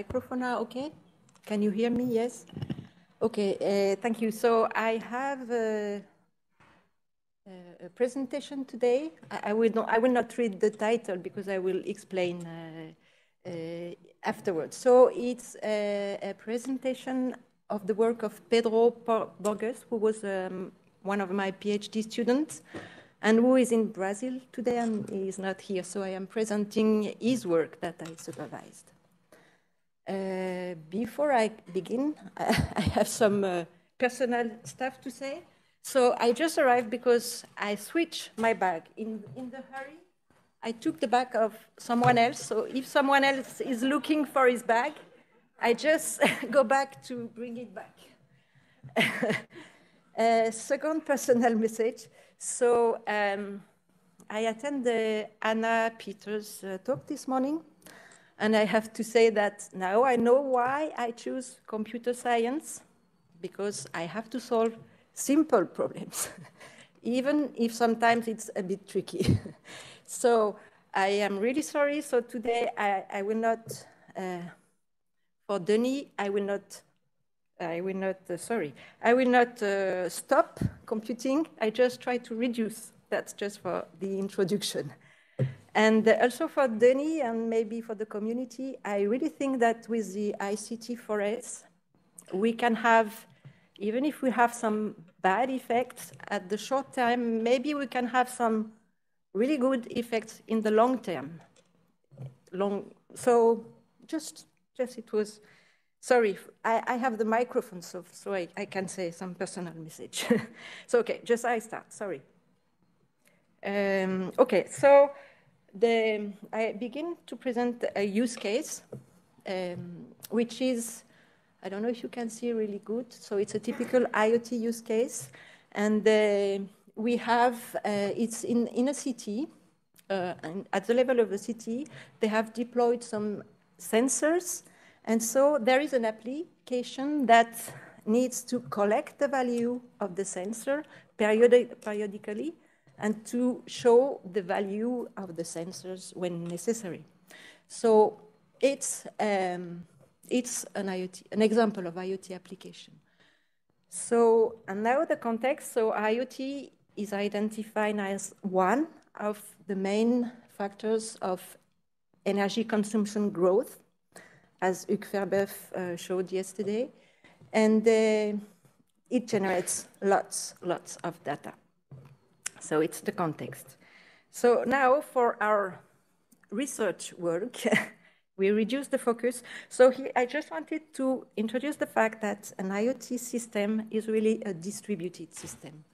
microphone now okay? Can you hear me? Yes? Okay, uh, thank you. So I have a, a presentation today. I, I, will not, I will not read the title because I will explain uh, uh, afterwards. So it's a, a, presentation of the work of Pedro Borges, who was um, one of my PhD students and who is in Brazil today and he is not here. So I am presenting his work that I supervised. Uh, before I begin, I have some uh, personal stuff to say. So I just arrived because I switched my bag in, in the hurry. I took the bag of someone else. So if someone else is looking for his bag, I just go back to bring it back. uh, second personal message. So um, I the Anna Peters' uh, talk this morning, and I have to say that now I know why I choose computer science, because I have to solve simple problems, even if sometimes it's a bit tricky. so I am really sorry. So today I, I will not, uh, for Denis, I will not I will not, uh, sorry, I will not uh, stop computing. I just try to reduce. That's just for the introduction. And also for Denis and maybe for the community, I really think that with the ICT for S, we can have, even if we have some bad effects at the short term, maybe we can have some really good effects in the long term. Long, so just, just it was Sorry, I, I, have the microphone, so, so I, I, can say some personal message. so, okay, just I start, sorry. Um, okay, so the, I begin to present a use case, um, which is, I don't know if you can see really good. So it's a typical IoT use case. And uh, we have, uh, it's in, in a city, uh, and at the level of a city, they have deployed some sensors and so there is an application that needs to collect the value of the sensor periodic, periodically and to show the value of the sensors when necessary. So it's, um, it's an IoT, an example of IoT application. So, and now the context, so IoT is identified as one of the main factors of energy consumption growth as Hugues Ferreboeuf uh, showed yesterday. And uh, it generates lots, lots of data. So it's the context. So now for our research work, we reduce the focus. So here, I just wanted to introduce the fact that an IoT system is really a distributed system.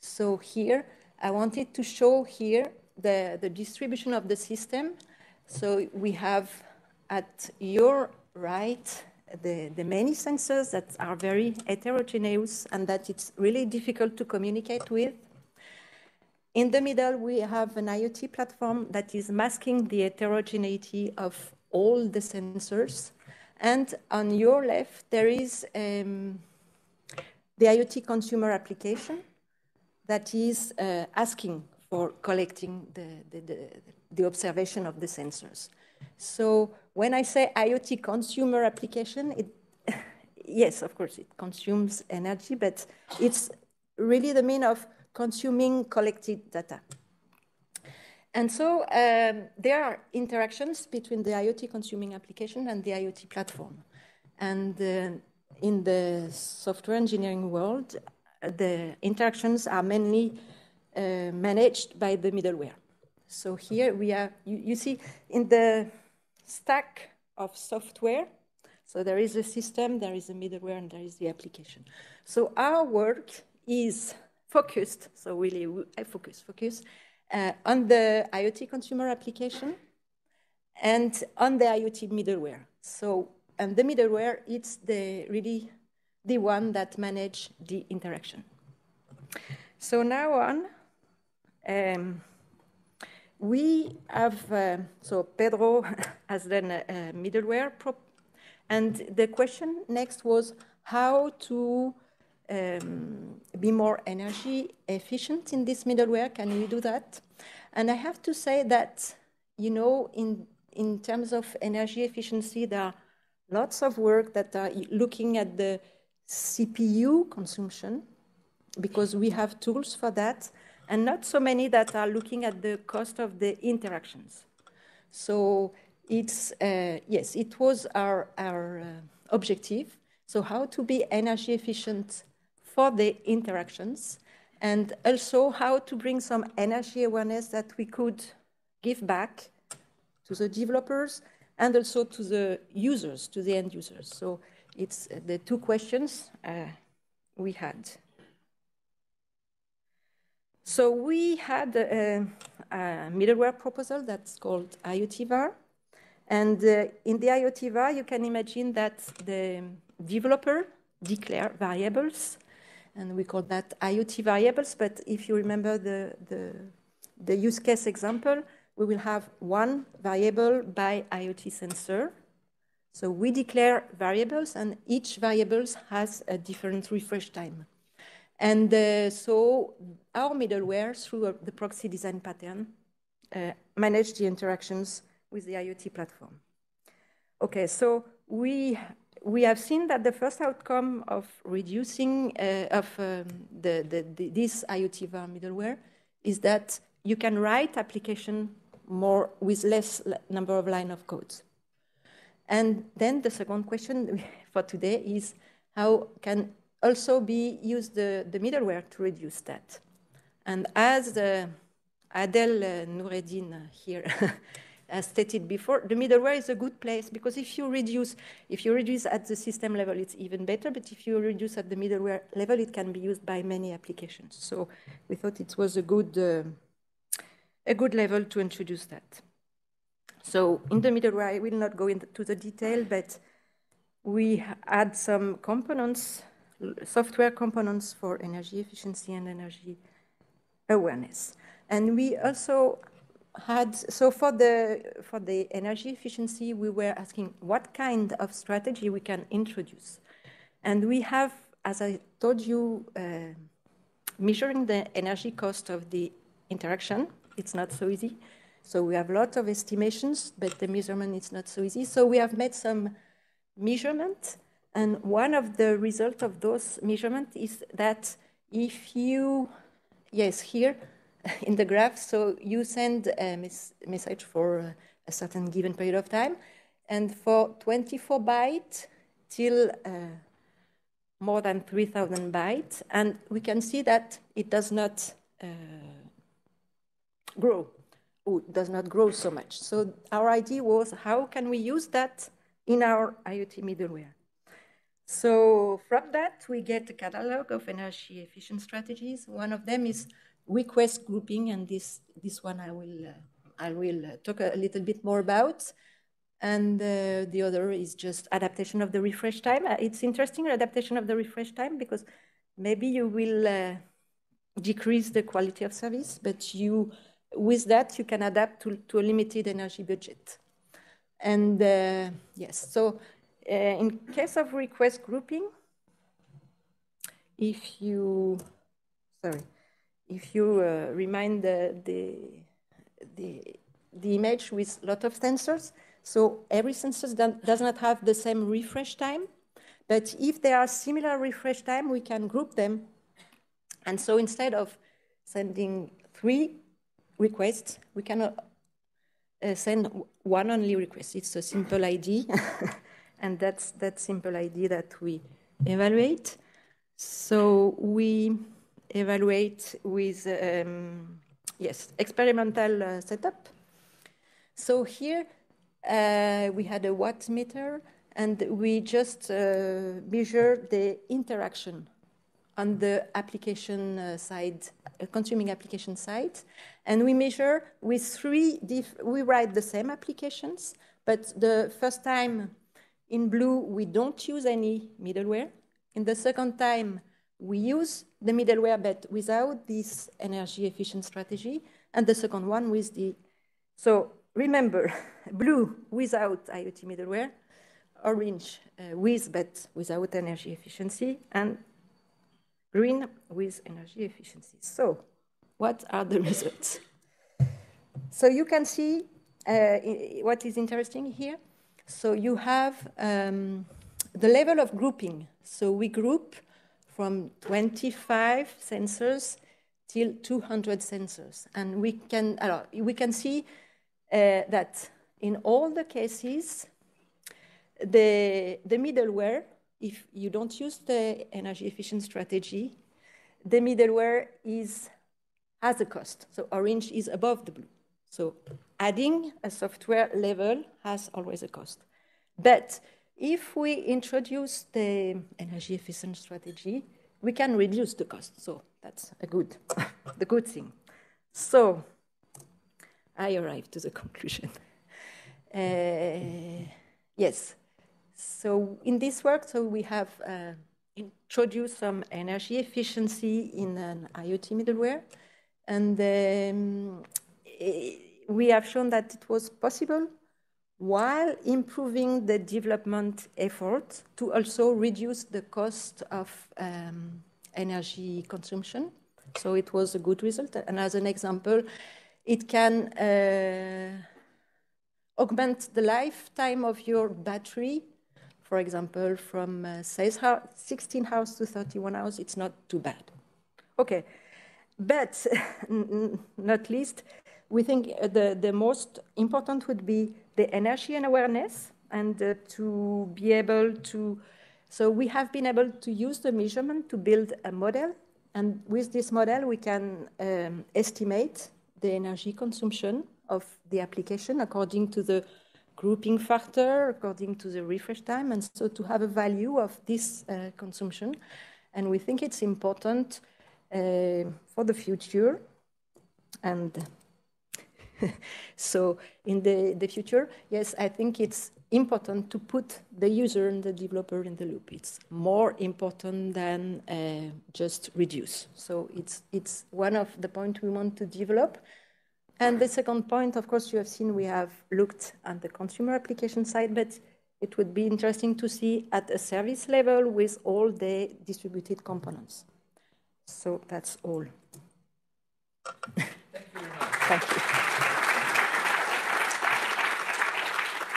So here, I wanted to show here the, the distribution of the system. So we have at your right the, the many sensors that are very heterogeneous and that it's really difficult to communicate with. In the middle, we have an IoT platform that is masking the heterogeneity of all the sensors. And on your left, there is um, the IoT consumer application that is uh, asking for collecting the, the, the, the observation of the sensors. So when I say IoT consumer application, it, yes, of course, it consumes energy, but it's really the mean of consuming collected data. And so um, there are interactions between the IoT consuming application and the IoT platform. And uh, in the software engineering world, the interactions are mainly uh, managed by the middleware. So here we are, you, you see in the stack of software, so there is a system, there is a middleware, and there is the application. So our work is focused, so really I focus, focus uh, on the IoT consumer application and on the IoT middleware. So, and the middleware, it's the really the one that manage the interaction. So now on, um, we have, uh, so Pedro has done a, a middleware, and the question next was how to um, be more energy efficient in this middleware. Can we do that? And I have to say that, you know, in, in terms of energy efficiency, there are lots of work that are looking at the CPU consumption because we have tools for that, and not so many that are looking at the cost of the interactions. So it's, uh, yes, it was our, our uh, objective. So how to be energy efficient for the interactions and also how to bring some energy awareness that we could give back to the developers and also to the users, to the end users. So it's the two questions uh, we had. So we had a, a middleware proposal that's called IoTvar. And uh, in the IoTvar, you can imagine that the developer declare variables, and we call that IoT variables. But if you remember the, the, the use case example, we will have one variable by IoT sensor. So we declare variables, and each variable has a different refresh time. And uh, so our middleware, through uh, the proxy design pattern, uh, manage the interactions with the IoT platform. Okay, so we we have seen that the first outcome of reducing uh, of um, the, the, the, this IoT VAR middleware is that you can write application more with less number of line of codes. And then the second question for today is how can also be used the, the middleware to reduce that. And as uh, Adel uh, Noureddine here as stated before, the middleware is a good place because if you reduce, if you reduce at the system level, it's even better. But if you reduce at the middleware level, it can be used by many applications. So we thought it was a good, uh, a good level to introduce that. So in the middleware, I will not go into the detail, but we add some components software components for energy efficiency and energy awareness. And we also had, so for the, for the energy efficiency, we were asking what kind of strategy we can introduce. And we have, as I told you, uh, measuring the energy cost of the interaction, it's not so easy. So we have a lot of estimations, but the measurement is not so easy. So we have made some measurement and one of the results of those measurements is that if you, yes, here in the graph, so you send a mes message for a certain given period of time, and for 24 bytes till uh, more than 3,000 bytes, and we can see that it does not uh, grow, or does not grow so much. So our idea was how can we use that in our IoT middleware? So from that, we get a catalog of energy efficient strategies. One of them is request grouping, and this, this one I will, uh, I will uh, talk a little bit more about. And uh, the other is just adaptation of the refresh time. It's interesting, adaptation of the refresh time, because maybe you will decrease the quality of service, but you, with that, you can adapt to, to a limited energy budget. And uh, yes, so uh, in case of request grouping, if you, sorry, if you uh, remind the, the, the, the, image with a lot of sensors, so every sensor does not have the same refresh time, but if there are similar refresh time, we can group them. And so instead of sending three requests, we can uh, send one only request. It's a simple ID. And that's that simple idea that we evaluate. So we evaluate with, um, yes, experimental uh, setup. So here uh, we had a watt meter and we just uh, measure the interaction on the application uh, side, uh, consuming application side. And we measure with three, we write the same applications, but the first time in blue, we don't use any middleware. In the second time, we use the middleware, but without this energy efficient strategy. And the second one with the, so remember, blue without IoT middleware, orange uh, with, but without energy efficiency, and green with energy efficiency. So what are the results? So you can see uh, what is interesting here. So you have um, the level of grouping. So we group from 25 sensors till 200 sensors. And we can, uh, we can see uh, that in all the cases, the, the middleware, if you don't use the energy efficient strategy, the middleware is, has a cost. So orange is above the blue. So adding a software level has always a cost. But if we introduce the energy efficient strategy, we can reduce the cost. So that's a good, the good thing. So I arrived to the conclusion. Uh, yes. So in this work, so we have uh, introduced some energy efficiency in an IoT middleware, and um, we have shown that it was possible while improving the development effort to also reduce the cost of um, energy consumption. So it was a good result. And as an example, it can uh, augment the lifetime of your battery. For example, from uh, 16 hours to 31 hours, it's not too bad. Okay, but not least, we think the, the most important would be the energy and awareness and uh, to be able to, so we have been able to use the measurement to build a model. And with this model, we can um, estimate the energy consumption of the application according to the grouping factor, according to the refresh time, and so to have a value of this uh, consumption. And we think it's important uh, for the future. And so in the, the future, yes, I think it's important to put the user and the developer in the loop. It's more important than uh, just reduce. So it's, it's one of the points we want to develop. And the second point, of course, you have seen we have looked at the consumer application side, but it would be interesting to see at a service level with all the distributed components. So that's all. Thank you. Thank you.